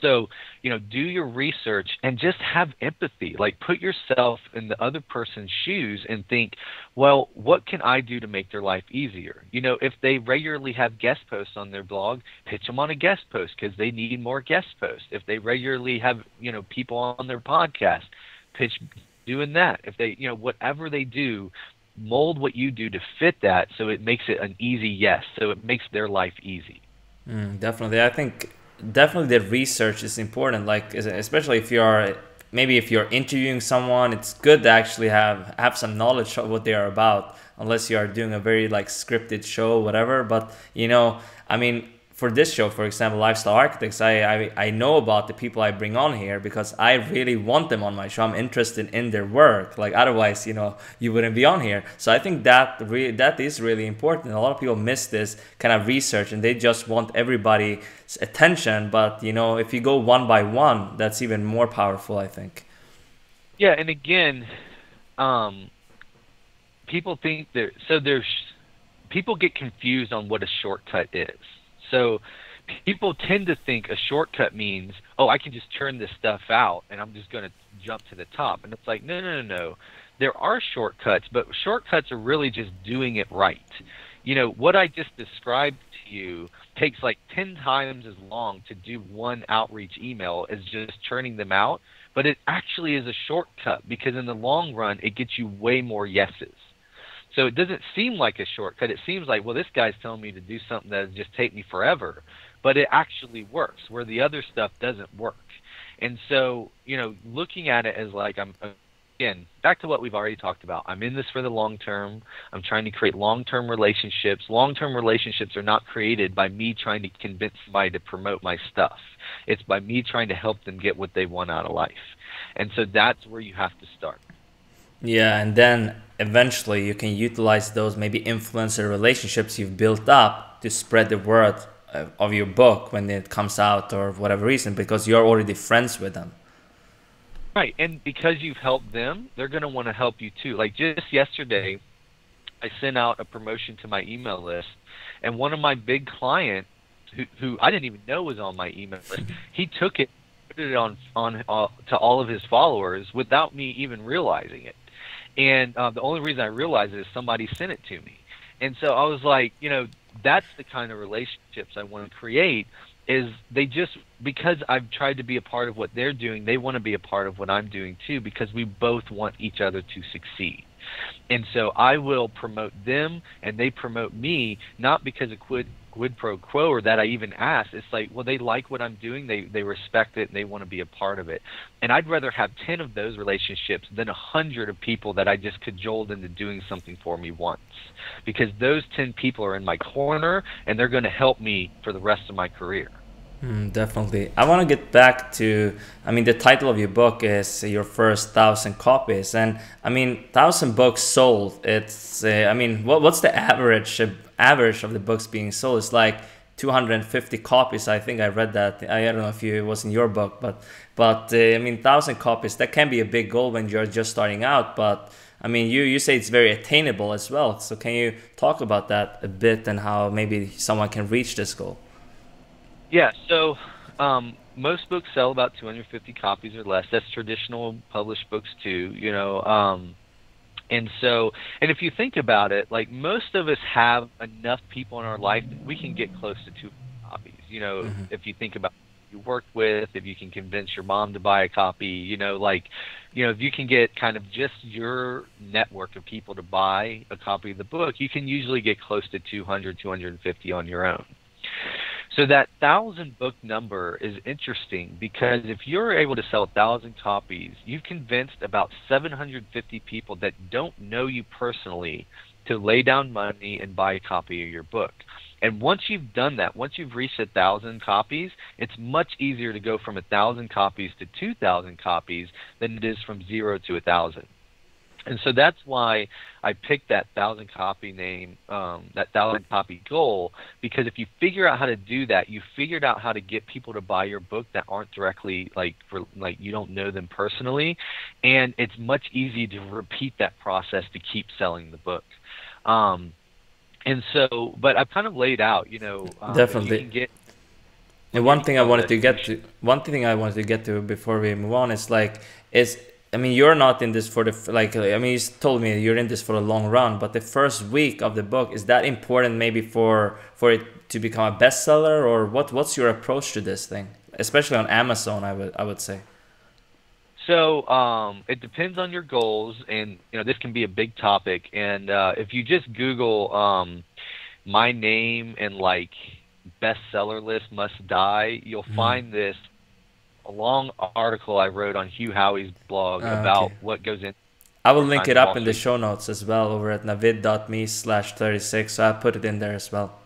So, you know, do your research and just have empathy. Like put yourself in the other person's shoes and think, well, what can I do to make their life easier? You know, if they regularly have guest posts on their blog, pitch them on a guest post because they need more guest posts. If they regularly have, you know, people on their podcast, pitch doing that. If they, you know, whatever they do, mold what you do to fit that so it makes it an easy yes. So it makes their life easy. Mm, definitely. I think definitely the research is important like especially if you're maybe if you're interviewing someone it's good to actually have have some knowledge of what they are about unless you are doing a very like scripted show whatever but you know i mean for this show, for example, Lifestyle Architects, I, I, I know about the people I bring on here because I really want them on my show. I'm interested in their work. Like otherwise, you know, you wouldn't be on here. So I think that re- that is really important. A lot of people miss this kind of research and they just want everybody's attention. But you know, if you go one by one, that's even more powerful. I think. Yeah, and again, um, people think that so there's people get confused on what a shortcut is so people tend to think a shortcut means, oh, I can just turn this stuff out and I'm just going to jump to the top. And it's like, no, no, no, no. There are shortcuts, but shortcuts are really just doing it right. You know, what I just described to you takes like 10 times as long to do one outreach email as just churning them out, but it actually is a shortcut because in the long run, it gets you way more yeses. So it doesn't seem like a shortcut. It seems like, well, this guy's telling me to do something that just take me forever, but it actually works where the other stuff doesn't work. And so, you know, looking at it as like I'm again back to what we've already talked about. I'm in this for the long term. I'm trying to create long-term relationships. Long-term relationships are not created by me trying to convince somebody to promote my stuff. It's by me trying to help them get what they want out of life. And so that's where you have to start. Yeah, and then eventually you can utilize those maybe influencer relationships you've built up to spread the word of your book when it comes out or whatever reason because you're already friends with them. Right, and because you've helped them, they're going to want to help you too. Like just yesterday, I sent out a promotion to my email list, and one of my big clients, who, who I didn't even know was on my email list, he took it, put it on on uh, to all of his followers without me even realizing it. And uh, the only reason I realized it is somebody sent it to me. And so I was like, you know, that's the kind of relationships I want to create is they just because I've tried to be a part of what they're doing, they want to be a part of what I'm doing too because we both want each other to succeed. And so I will promote them and they promote me not because of quid pro quo or that I even ask. It's like, well, they like what I'm doing, they they respect it, and they want to be a part of it. And I'd rather have ten of those relationships than a hundred of people that I just cajoled into doing something for me once, because those ten people are in my corner and they're going to help me for the rest of my career. Mm, definitely. I want to get back to, I mean, the title of your book is Your First Thousand Copies. And I mean, thousand books sold. It's, uh, I mean, what, what's the average average of the books being sold? It's like 250 copies. I think I read that. I don't know if you, it was in your book, but, but uh, I mean, thousand copies, that can be a big goal when you're just starting out. But I mean, you, you say it's very attainable as well. So can you talk about that a bit and how maybe someone can reach this goal? Yeah, so um, most books sell about 250 copies or less. That's traditional published books too, you know. Um, and so, and if you think about it, like most of us have enough people in our life that we can get close to two copies. You know, mm-hmm. if you think about you work with, if you can convince your mom to buy a copy, you know, like, you know, if you can get kind of just your network of people to buy a copy of the book, you can usually get close to 200, 250 on your own. So that thousand book number is interesting because if you're able to sell a thousand copies, you've convinced about 750 people that don't know you personally to lay down money and buy a copy of your book. And once you've done that, once you've reached a thousand copies, it's much easier to go from a thousand copies to two thousand copies than it is from zero to a thousand and so that's why I picked that thousand copy name, um, that thousand copy goal, because if you figure out how to do that, you figured out how to get people to buy your book that aren't directly like for like you don't know them personally, and it's much easier to repeat that process to keep selling the book. Um, and so, but I've kind of laid out, you know, um, definitely. Get, and one thing I wanted to get to, one thing I wanted to get to before we move on is like, is I mean, you're not in this for the like. I mean, you told me you're in this for a long run, but the first week of the book is that important maybe for for it to become a bestseller, or what? What's your approach to this thing, especially on Amazon? I would I would say. So um, it depends on your goals, and you know this can be a big topic. And uh, if you just Google um, my name and like bestseller list must die, you'll mm. find this a long article I wrote on Hugh Howey's blog uh, about okay. what goes in. I will link it up in the show notes as well over at navid.me slash 36. So I put it in there as well.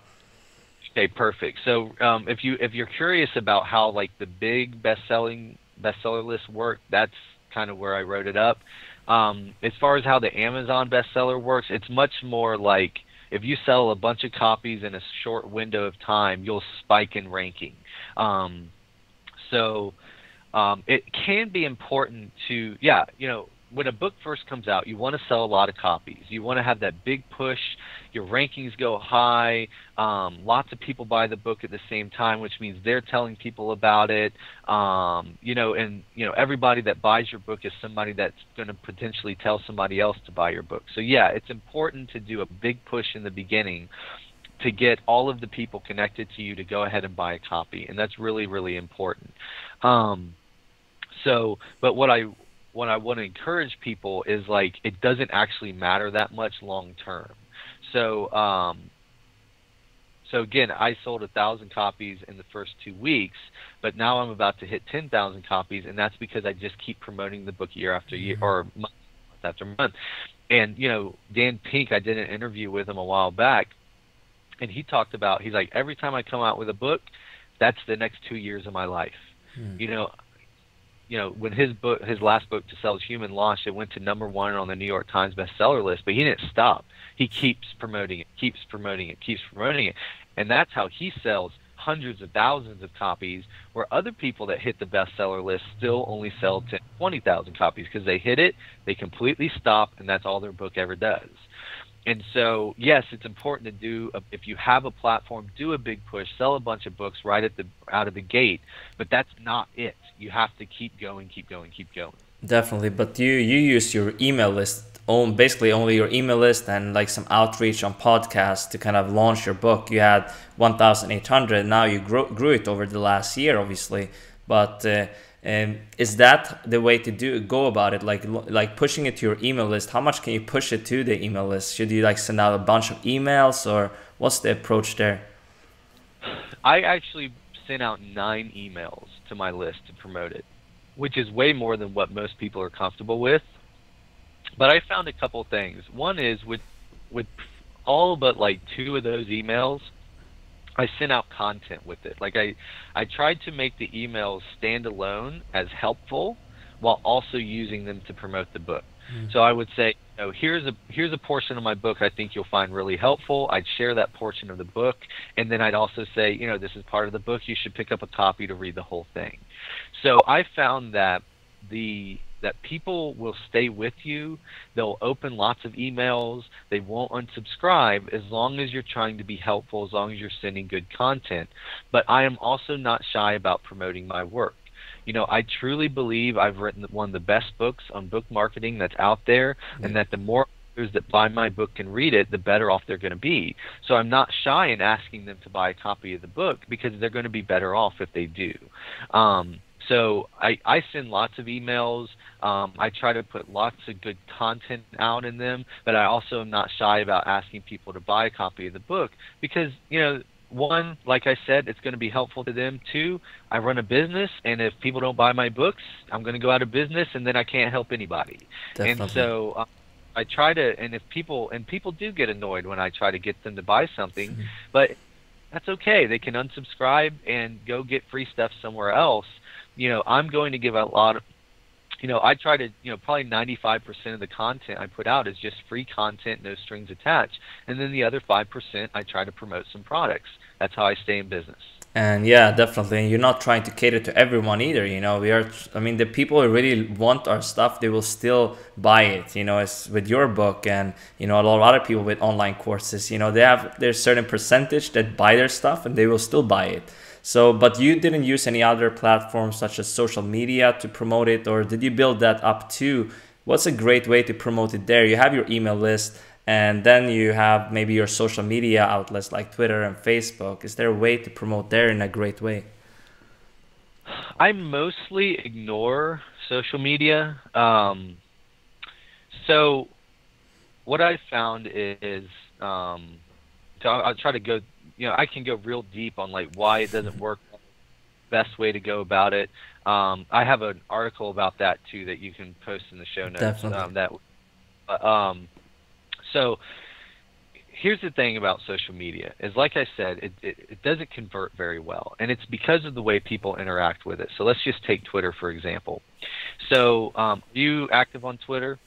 Okay, perfect. So um, if you if you're curious about how like the big best selling bestseller list work, that's kind of where I wrote it up. Um, as far as how the Amazon bestseller works, it's much more like if you sell a bunch of copies in a short window of time, you'll spike in ranking. Um, so um, it can be important to yeah you know when a book first comes out you want to sell a lot of copies. You want to have that big push. Your rankings go high. Um, lots of people buy the book at the same time which means they're telling people about it. Um, you know and you know everybody that buys your book is somebody that's going to potentially tell somebody else to buy your book. So yeah it's important to do a big push in the beginning to get all of the people connected to you to go ahead and buy a copy and that's really really important. Um, so, but what I what I want to encourage people is like it doesn't actually matter that much long term. So, um, so again, I sold a thousand copies in the first two weeks, but now I'm about to hit ten thousand copies, and that's because I just keep promoting the book year after year mm-hmm. or month after month. And you know, Dan Pink, I did an interview with him a while back, and he talked about he's like every time I come out with a book, that's the next two years of my life. Mm. You know, you know, when his book, his last book, To Sell Human, launched, it went to number one on the New York Times bestseller list. But he didn't stop. He keeps promoting it, keeps promoting it, keeps promoting it, and that's how he sells hundreds of thousands of copies. Where other people that hit the bestseller list still only sell 10, 20,000 copies because they hit it, they completely stop, and that's all their book ever does. And so, yes, it's important to do. A, if you have a platform, do a big push, sell a bunch of books right at the out of the gate. But that's not it. You have to keep going, keep going, keep going. Definitely, but you you use your email list, own basically only your email list and like some outreach on podcasts to kind of launch your book. You had 1,800. Now you grew, grew it over the last year, obviously. But uh, um, is that the way to do go about it? Like like pushing it to your email list. How much can you push it to the email list? Should you like send out a bunch of emails, or what's the approach there? I actually sent out nine emails to my list to promote it, which is way more than what most people are comfortable with. But I found a couple things. One is with with all but like two of those emails, I sent out content with it. Like I, I tried to make the emails stand alone as helpful, while also using them to promote the book. Mm. So I would say, you know, here's a here's a portion of my book I think you'll find really helpful. I'd share that portion of the book, and then I'd also say, you know, this is part of the book. You should pick up a copy to read the whole thing. So I found that the that people will stay with you. They'll open lots of emails. They won't unsubscribe as long as you're trying to be helpful, as long as you're sending good content. But I am also not shy about promoting my work. You know, I truly believe I've written one of the best books on book marketing that's out there, mm-hmm. and that the more that buy my book and read it, the better off they're going to be. So I'm not shy in asking them to buy a copy of the book because they're going to be better off if they do. Um, so I, I send lots of emails. Um, I try to put lots of good content out in them, but I also am not shy about asking people to buy a copy of the book because you know one, like I said, it's going to be helpful to them. Two, I run a business, and if people don't buy my books, I'm going to go out of business, and then I can't help anybody. Definitely. And so uh, I try to, and if people and people do get annoyed when I try to get them to buy something, mm-hmm. but that's okay. They can unsubscribe and go get free stuff somewhere else you know, I'm going to give a lot of, you know, I try to, you know, probably 95% of the content I put out is just free content, no strings attached. And then the other 5%, I try to promote some products. That's how I stay in business. And yeah, definitely. And you're not trying to cater to everyone either. You know, we are, I mean, the people who really want our stuff, they will still buy it. You know, it's with your book and, you know, a lot of other people with online courses, you know, they have, there's certain percentage that buy their stuff and they will still buy it. So, but you didn't use any other platforms such as social media to promote it, or did you build that up too? What's a great way to promote it there? You have your email list, and then you have maybe your social media outlets like Twitter and Facebook. Is there a way to promote there in a great way? I mostly ignore social media. Um, so, what I found is, um, so I'll, I'll try to go you know I can go real deep on like why it doesn't work, best way to go about it. Um, I have an article about that too that you can post in the show notes. Definitely. Um, that, uh, um, so here's the thing about social media is like I said, it, it, it doesn't convert very well, and it's because of the way people interact with it. So let's just take Twitter for example. So um, are you active on Twitter?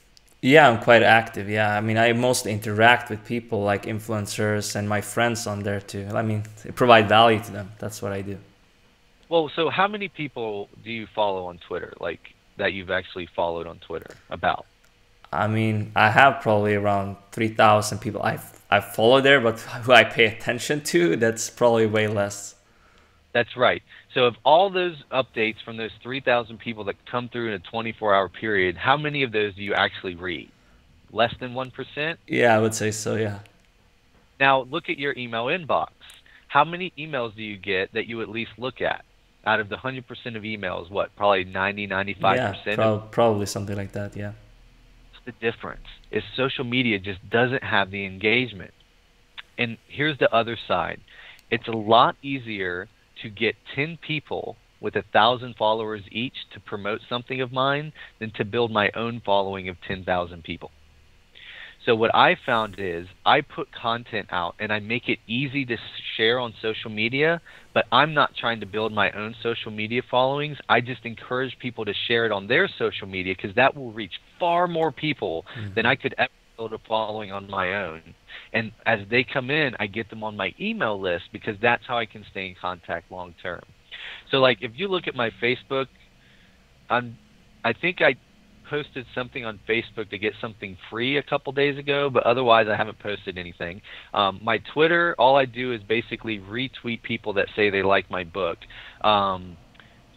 Yeah, I'm quite active. Yeah, I mean, I mostly interact with people like influencers and my friends on there too. I mean, provide value to them. That's what I do. Well, so how many people do you follow on Twitter? Like that you've actually followed on Twitter about? I mean, I have probably around three thousand people I I follow there, but who I pay attention to, that's probably way less. That's right. So of all those updates from those 3,000 people that come through in a 24-hour period, how many of those do you actually read? Less than 1%? Yeah, I would say so, yeah. Now, look at your email inbox. How many emails do you get that you at least look at? Out of the 100% of emails, what, probably 90, 95%? Yeah, pro- probably something like that, yeah. What's the difference? Is social media just doesn't have the engagement. And here's the other side. It's a lot easier to get 10 people with a thousand followers each to promote something of mine than to build my own following of 10,000 people. So what I found is I put content out and I make it easy to share on social media, but I'm not trying to build my own social media followings. I just encourage people to share it on their social media because that will reach far more people mm-hmm. than I could ever build a following on my own. And as they come in, I get them on my email list because that's how I can stay in contact long term. So like if you look at my Facebook, I'm I think I posted something on Facebook to get something free a couple days ago, but otherwise I haven't posted anything. Um, my Twitter, all I do is basically retweet people that say they like my book. Um,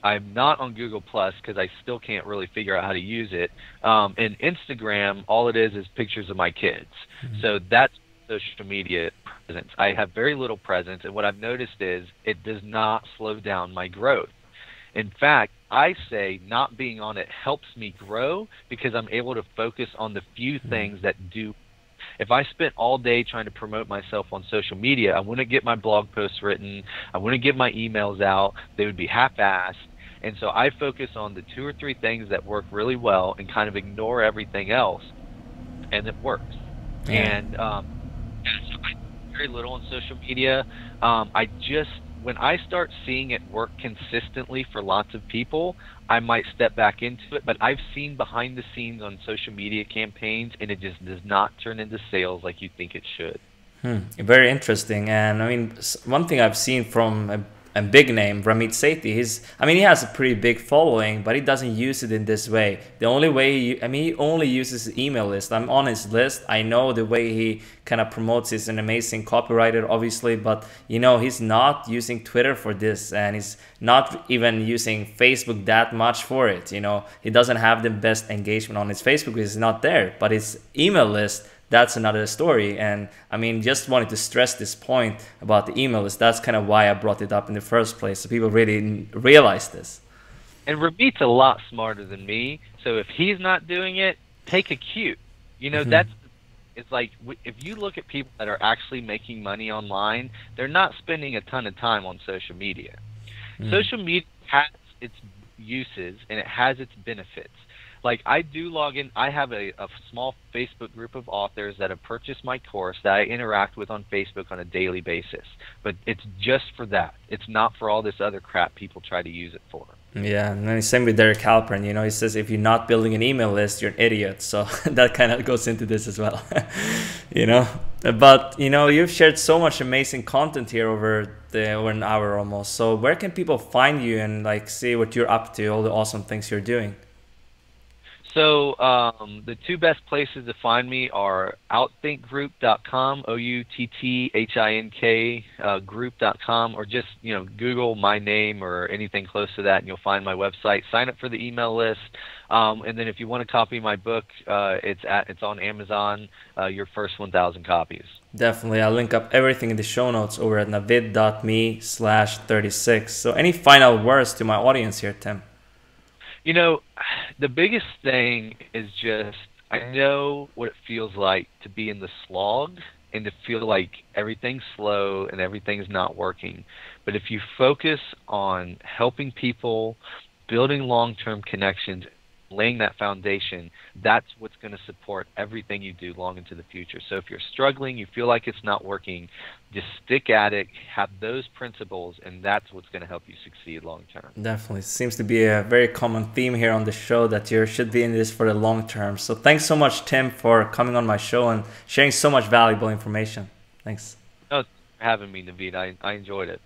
I'm not on Google Plus because I still can't really figure out how to use it. Um, and Instagram, all it is is pictures of my kids. Mm-hmm. So that's social media presence. I have very little presence, and what I've noticed is it does not slow down my growth. In fact, I say not being on it helps me grow because I'm able to focus on the few mm-hmm. things that do. If I spent all day trying to promote myself on social media, I wouldn't get my blog posts written. I wouldn't get my emails out. They would be half-assed. And so I focus on the two or three things that work really well and kind of ignore everything else, and it works. Yeah. And um, so I very little on social media. Um, I just when I start seeing it work consistently for lots of people, I might step back into it. But I've seen behind the scenes on social media campaigns, and it just does not turn into sales like you think it should. Hmm. Very interesting. And I mean, one thing I've seen from a a big name, Ramit Sethi. He's, I mean, he has a pretty big following, but he doesn't use it in this way. The only way, he, I mean, he only uses email list. I'm on his list. I know the way he kind of promotes. He's an amazing copywriter, obviously, but you know, he's not using Twitter for this, and he's not even using Facebook that much for it. You know, he doesn't have the best engagement on his Facebook it's not there, but his email list that's another story. And I mean, just wanted to stress this point about the email list. That's kind of why I brought it up in the first place, so people really realize this. And Ramit's a lot smarter than me, so if he's not doing it, take a cue. You know, mm-hmm. that's it's like if you look at people that are actually making money online, they're not spending a ton of time on social media. Mm. Social media has its uses and it has its benefits like I do log in. I have a, a small Facebook group of authors that have purchased my course that I interact with on Facebook on a daily basis. But it's just for that. It's not for all this other crap people try to use it for. Yeah, and then same with Derek Halpern. You know, he says if you're not building an email list, you're an idiot. So that kind of goes into this as well. you know, but you know, you've shared so much amazing content here over the over an hour almost. So where can people find you and like see what you're up to, all the awesome things you're doing? So um, the two best places to find me are outthinkgroup.com, O-U-T-T-H-I-N-K uh, group.com, or just you know Google my name or anything close to that, and you'll find my website. Sign up for the email list, um, and then if you want to copy my book, uh, it's at it's on Amazon. Uh, your first 1,000 copies. Definitely, I'll link up everything in the show notes over at navid.me slash 36. So, any final words to my audience here, Tim? You know, the biggest thing is just I know what it feels like to be in the slog and to feel like everything's slow and everything's not working. But if you focus on helping people, building long term connections, laying that foundation, that's what's going to support everything you do long into the future. So if you're struggling, you feel like it's not working, just stick at it, have those principles, and that's what's going to help you succeed long term. Definitely. Seems to be a very common theme here on the show that you should be in this for the long term. So thanks so much, Tim, for coming on my show and sharing so much valuable information. Thanks. No, for having me, Navid. I, I enjoyed it.